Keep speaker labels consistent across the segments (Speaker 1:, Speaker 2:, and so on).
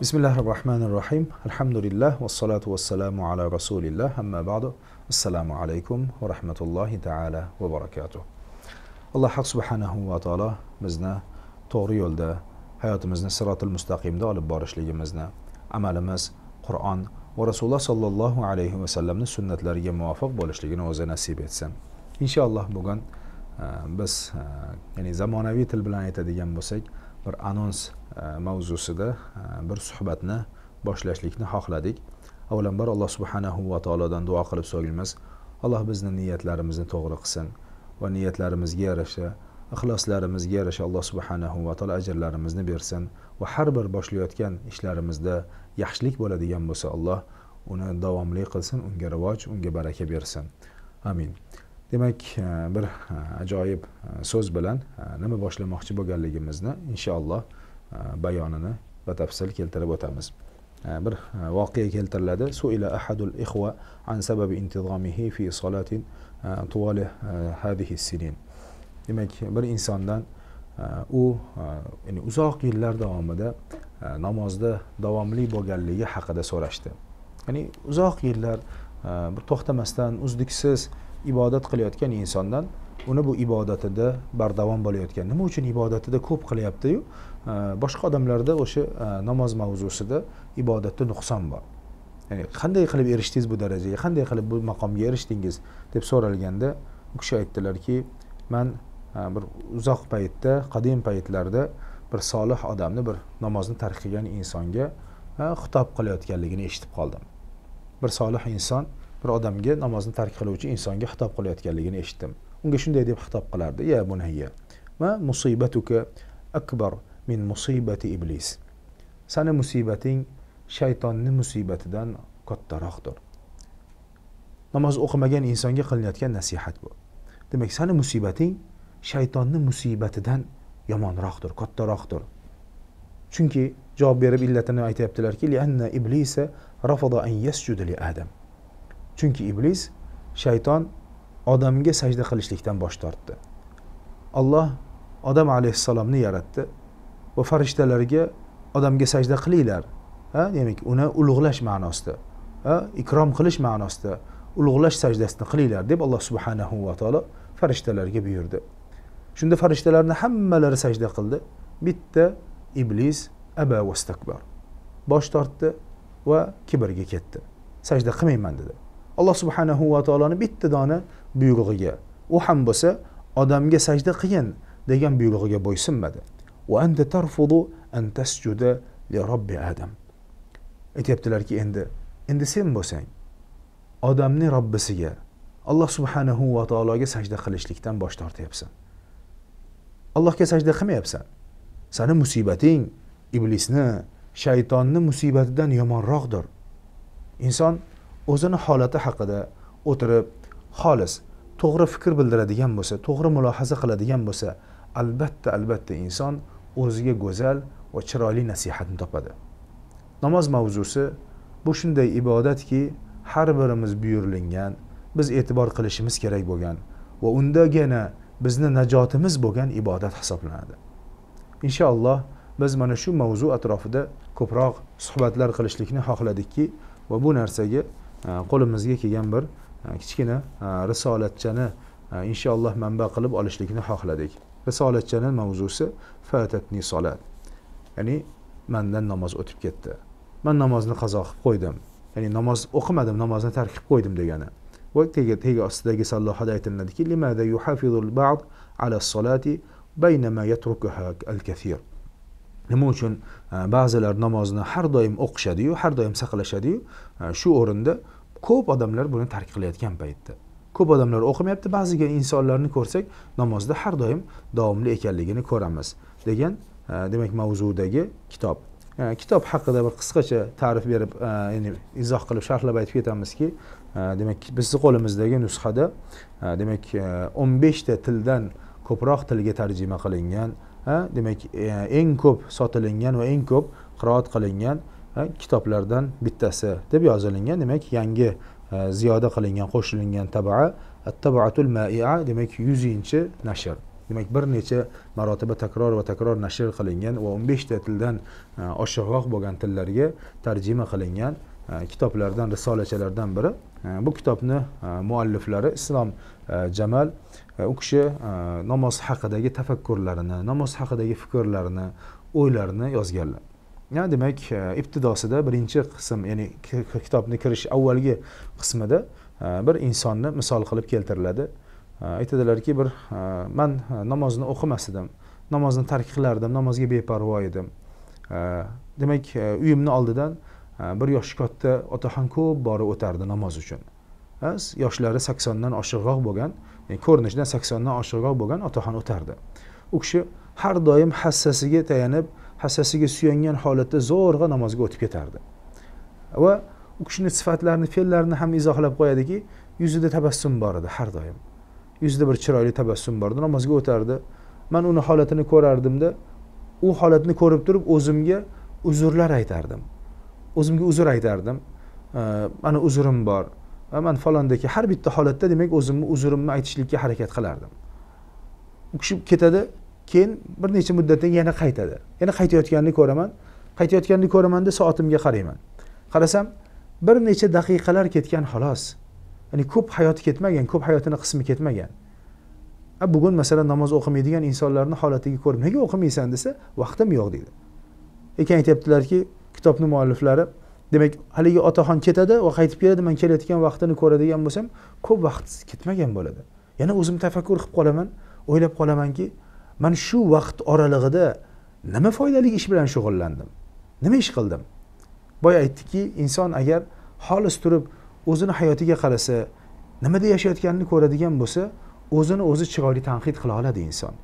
Speaker 1: bismillahi rohmanir rohim alhamdulillah vassalotu vassalamu ala rasulilloh amma ba'du. Assalomu alaykum va rahmatullohi taala va barakatuh. Alloh subhanahu va taolo bizni to'g'ri yo'lda hayotimizni sirotil mustaqimda olib borishligimizni amalimiz qur'on va rasululloh sollallohu alayhi vasallamni sunnatlariga muvofiq bo'lishligini o'zi nasib etsin. Inshaalloh bugun eh, biz eh, ya'ni zamonaviy til bilan aytadigan bo'lsak bir anons e, mavzusida e, bir suhbatni boshlashlikni xohladik. Avvalambor alloh subhanahu va taolodan duo qilib so'raymiz. Alloh bizni niyatlarimizni to'g'ri qilsin va niyatlarimizga yarasha ixloslarimizga yarasha alloh subhanahu va taolo ajrlarimizni bersin va har bir boshlayotgan ishlarimizda yaxshilik bo'ladigan bo'lsa alloh uni davomli qilsin unga rivoj unga baraka bersin. Amin. Demak e, bir e, ajoyib e, so'z bilan nima boshlamoqchi bo'lganligimizni inshaalloh bayonini batafsil keltirib o'tamiz. Bir voqea keltiriladi. Suila ahadul ihva an sababi intizomihi fi solatin tuvali hadihi sinin. Demak bir insondan u ya'ni uzoq yillar davomida namozda davomli bo'lganligi haqida so'rashdi. Ya'ni uzoq yillar bir to'xtamasdan uzluksiz ibodat qilayotgan insondan uni bu ibodatida bardavom bo'layotgan. Nima uchun ibodatida ko'p qilyaptiyu? Boshqa odamlarda o'sha e, namoz mavzusida ibodatda nuqson bor. Ya'ni qanday qilib erishdingiz bu darajaga? Qanday qilib bu maqomga erishdingiz? deb so'ralganda u kishi aytdilarki man e, bir uzoq paytda qadim paytlarda bir solih odamni bir namozni tark qilgan insonga e, xitob qilayotganligini eshitib qoldim. Bir solih inson bir odamga namozni tark qiluvchi insonga xitob qilayotganligini eshitdim. Unga shunday deb xitob qilardi. Ya bunayya va musibatuka akbar min musibati iblis. Sani musibating shaytonni musibatidan kattaroqdir. Namoz o'qimagan insonga qilinayotgan nasihat bu. Demak sani musibating shaytonni musibatidan yomonroqdir kattaroqdir. Chunki javob berib illatini aytyaptilarki lianna iblisa rafada an yasjuda li adam. Chunki iblis shayton odamga sajda qilishlikdan bosh tortdi. Alloh odam alayhissalomni yaratdi. Va farishtalarga odamga sajda qilinglar ha? Demak uni ulug'lash ma'nosida ha? Ikrom qilish ma'nosida ulug'lash sajdasini qilinglar deb alloh subhanahu va taolo farishtalarga buyurdi. Shunda farishtalarni hammalari sajda qildi. Bitta iblis aba vastakbar bosh tortdi va kibrga ketdi. Sajda qilmayman dedi. Alloh subhanahu va taoloni bitta dona buyrug'iga. U ham bo'lsa odamga sajda qilgin degan buyrug'iga bo'ysunmadi. Anta tarfudu an tasjuda li robbi adam. Aytyaptilarki endi endi sen bo'lsang odamni robbisiga alloh subhanahu va taologa sajda qilishlikdan bosh tortyapsan. Allohga sajda qilmayapsan. Sani musibating iblisni shaytonni musibatidan yomonroqdir. Inson o'zini holati haqida o'tirib xolis to'g'ri fikr bildiradigan bo'lsa to'g'ri mulohaza qiladigan bo'lsa albatta albatta inson o'ziga go'zal va chiroyli nasihatni topadi. Namoz mavzusi bu shunday ibodatki har birimiz buyurilgan biz e'tibor qilishimiz kerak bo'lgan va undagina bizni najotimiz bo'lgan ibodat hisoblanadi. Inshaalloh biz mana shu mavzu atrofida ko'proq suhbatlar qilishlikni xohladikki va bu narsaga qo'limizga kelgan bir e, kichkina e, risolatchani e, inshaalloh manba qilib olishlikni xohladik. Risolatchani mavzusi fatatni solat. Ya'ni mandan namoz o'tib ketdi. Man namozni qazo qilib qo'ydim. Ya'ni namoz o'qimadim namozni tark qilib qo'ydim degani. Va tegi tegi ostidagi sallohada aytiladiki limada yuhafizul ba'd ala solati baynama yatrukuha al kathir nima uchun? Ba'zilar namozni har doim o'qishadiyu har doim saqlashadiyu. Shu o'rinda ko'p odamlar buni tark qilayotgan paytda. Ko'p odamlar o'qimayapti ba'ziga insonlarni ko'rsak namozda har doim davomli ekanligini ko'ramiz degan demak mavzudagi kitob. Kitob haqida bir qisqacha ta'rif berib ya'ni izoh qilib sharhlab aytib ketamizki demak bizni qo'limizdagi nusxada demak o'n beshta tildan ko'proq tilga tarjima qilingan demak e, eng ko'p sotilingan va eng ko'p qiroat qilingan kitoblardan bittasi deb yozilingan demak yangi e, ziyoda qilingan qo'shilingan tabaa at maia demak yuzinchi nashr. Demak bir necha marotaba takror va takror nashr qilingan va o'n beshta tildan e, oshiqroq bo'lgan tillarga tarjima qilingan E, kitoblardan risolachalardan biri. E, bu kitobni e, mualliflari islom jamal u kishi namoz haqidagi tafakkurlarini namoz haqidagi fikrlarini o'ylarini yozganlar. Ya demak ibtidosida birinchi qism ya'ni kitobni kirish avvalgi qismida bir insonni misol qilib keltiriladi. Aytadilarki bir man namozni o'qimas edim namozni tark qilardim namozga beparvo edim. Demak uyimni oldidan bir yoshi katta otaxon ko'p borib o'tardi namoz uchun. Yoshlari saksondan oshiqroq bo'lgan e, ko'rinishidan saksondan oshiqroq bo'lgan otaxon o'tardi. U kishi har doim hassasiga tayanib hassasiga suyangan holatda zo'rg'a namozga o'tib ketardi. Va u kishini sifatlarini fe'llarini ham izohlab qo'yadiki yuzida tabassum bor edi har doim. Yuzida bir chiroyli tabassum bor edi namozga o'tardi. Man uni holatini ko'rardimda u holatni ko'rib turib o'zimga uzrlar aytardim. O'zimga uzr aytardim. Mani uzrim bor. Va man falondagi har bitta holatda demak o'zimni uzrimni aytishlikka harakat qilardim. U kishi ketadi keyin bir necha muddatdan yana qaytadi. Yana qaytayotganini ko'raman. Qaytayotganini ko'ramanda soatimga qarayman. Qarasam bir necha daqiqalar ketgan xolos. Ya'ni ko'p hayoti ketmagan ko'p hayotini qismi ketmagan. Bugun masalan namoz o'qimaydigan insonlarni holatiga ko'rib nega o'qimaysan desa vaqtim yo'q deydi. Lekin aytyaptilarki kitobni mualliflari. Demak haligi otaxon ketadi va qaytib keladi man kelayotgan vaqtini ko'radigan bo'lsam ko'p vaqt ketmagan bo'ladi. Yana o'zim tafakkur qilib qolaman o'ylab qolamanki man shu vaqt oralig'ida nima foydali ish bilan shug'ullandim? Nima ish qildim? Boya aytdikki inson agar xolis turib o'zini hayotiga qarasa nimada yashayotganini ko'radigan bo'lsa o'zini o'zi chiroyli tanqid qila oladi inson.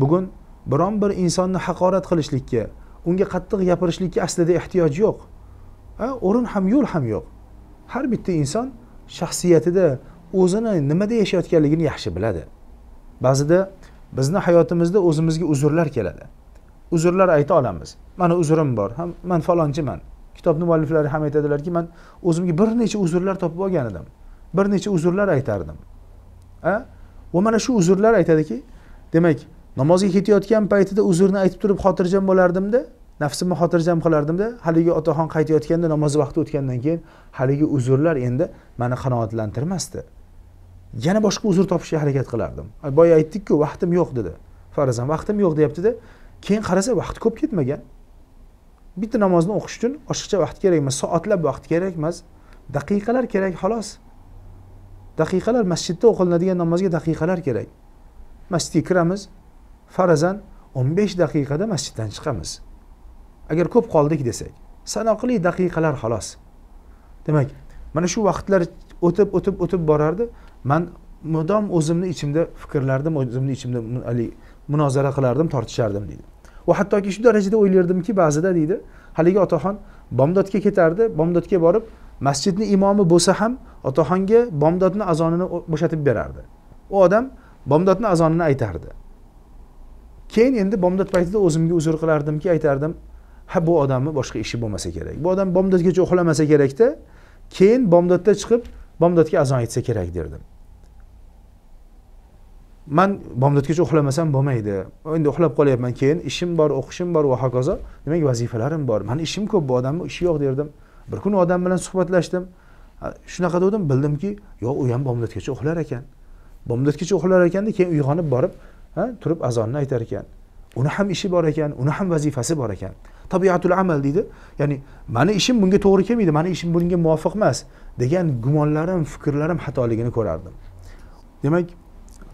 Speaker 1: Bugun biron bir insonni haqorat qilishlikka unga qattiq gapirishlikka aslida ehtiyoj yo'q. O'rin ham yo'l ham yo'q. Har bitta inson shaxsiyatida o'zini nimada yashayotganligini yaxshi biladi. Ba'zida bizni hayotimizda o'zimizga uzrlar keladi. Uzrlar ayta olamiz. Mani uzrim bor ham man falonchiman. Kitobni mualliflari ham aytadilarki man o'zimga bir necha uzrlar topib olgan edim. Bir necha uzrlar aytardim. Va mana shu uzrlar aytadiki demak namozga ketayotgan paytida uzrni aytib turib xotirjam bo'lardimda nafsimni xotirjam qilardimda haligi otaxon qaytayotganda namoz vaqti o'tgandan keyin haligi uzrlar endi mani qanoatlantirmasdi. Yana boshqa uzr topishga harakat qilardim. Boya aytdikku vaqtim yo'q dedi. Farazan vaqtim yo'q deyaptida keyin qarasa vaqt ko'p ketmagan. Bitta namozni o'qish uchun oshiqcha vaqt kerak emas soatlab vaqt kerak emas daqiqalar kerak xolos. Daqiqalar masjidda o'qilinadigan namozga daqiqalar kerak. Masjidga kiramiz farazan o'n besh daqiqada masjiddan chiqamiz. Agar ko'p qoldik desak sanoqli daqiqalar xolos. Demak mana shu vaqtlar o'tib o'tib o'tib borardi. Man mudom o'zimni ichimda fikrlardim o'zimni ichimda haligi munozara qilardim tortishardim deydi. Va hattoki shu darajada o'ylardimki ba'zida deydi haligi otaxon bomdodga ketardi. Bomdodga borib masjidni imomi bo'lsa ham otaxonga bomdodni azonini bo'shatib berardi. U odam bomdodni azonini aytardi. Keyin endi bomdod paytida o'zimga uzr qilardimki aytardim ha bu odamni boshqa ishi bo'lmasa kerak. Bu odam bomdodgacha uxlamasa kerakda keyin bomdodda chiqib bomdodga azon aytsa kerak derdim. Man bomdodgacha uxlamasam bo'lmaydi. Endi uxlab qolyapman keyin ishim bor o'qishim bor va hokazo demak vazifalarim bor. Mani ishim ko'p bu odamni ishi yo'q derdim. Bir kuni odam bilan suhbatlashdim. Shunaqa degdim bildimki yo'q u ham bomdodgacha uxlar ekan. Bomdodgacha uxlar ekanda keyin uyg'onib borib turib azonni aytar ekan. Uni ham ishi bor ekan uni ham vazifasi bor ekan. Tabiatul amal deydi. Ya'ni mani ishim bunga to'g'ri kelmaydi mani ishim bunga muvofiq emas degan gumonlarim fikrlarim xatoligini ko'rardim. Demak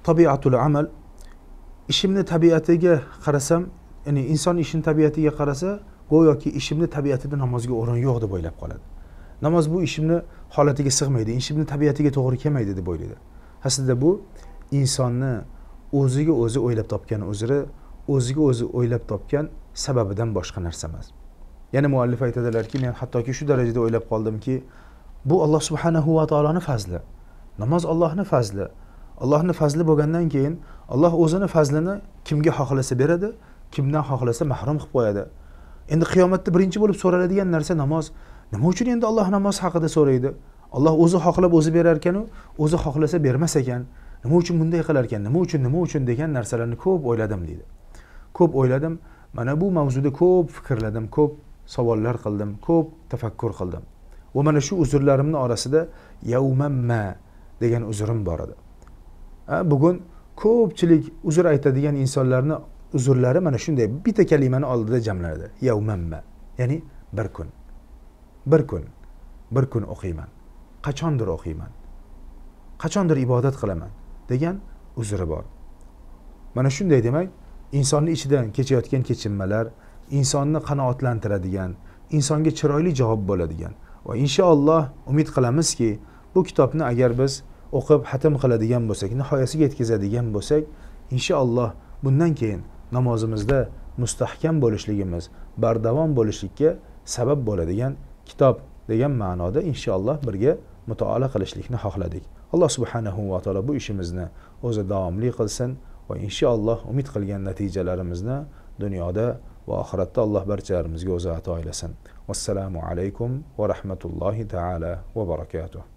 Speaker 1: tabiatul amal ishimni tabiatiga qarasam ya'ni inson ishini tabiatiga qarasa go'yoki ishimni tabiatida namozga o'rin yo'q deb o'ylab qoladi. Namoz bu ishimni holatiga sig'maydi ishimni tabiatiga to'g'ri kelmaydi deb o'ylaydi. Aslida bu insonni o'ziga o'zi o'ylab topgan uzri o'ziga o'zi o'ylab topgan sababidan boshqa narsa emas. Yana muallif aytadilarki men hattoki shu darajada o'ylab qoldimki bu alloh subhanahu va taoloni fazli namoz allohni fazli allohni fazli bo'lgandan keyin alloh o'zini fazlini kimga xohlasa beradi kimdan xohlasa mahrum qilib qo'yadi. Endi qiyomatda birinchi bo'lib so'raladigan narsa namoz. Nima uchun endi alloh namoz haqida so'raydi? Alloh o'zi xohlab o'zi berar ekanu o'zi xohlasa bermas ekan. Nima uchun bunday qilar ekan nima uchun nima uchun degan narsalarni ko'p o'yladim deydi. Ko'p o'yladim. Mana bu mavzuda ko'p fikrladim ko'p savollar qildim ko'p tafakkur qildim. Va mana shu uzrlarimni orasida yavmamma degan uzrim bor edi. Bugun ko'pchilik uzr aytadigan insonlarni uzrlari mana shunday bitta kalimani oldida jamlanadi yavmamma ya'ni bir kun. Bir kun. Bir kun o'qiyman. Qachondir o'qiyman? Qachondir ibodat qilaman degan uzri bor. Mana shunday demak insonni ichidan kechayotgan kechinmalar insonni qanoatlantiradigan insonga chiroyli javob bo'ladigan va inshaalloh umid qilamizki bu kitobni agar biz o'qib hatm qiladigan bo'lsak nihoyasiga yetkazadigan bo'lsak inshaalloh bundan keyin namozimizda mustahkam bo'lishligimiz bardavom bo'lishlikka sabab bo'ladigan kitob degan ma'noda inshaalloh birga mutolaa qilishlikni xohladik. Alloh subhanahu va taolo bu ishimizni o'zi davomli qilsin. Va inshaalloh umid qilgan natijalarimizni dunyoda va oxiratda alloh barchalarimizga o'zi ato aylasin. Vassalomu alaykum va rahmatullohi taala va barakatuh.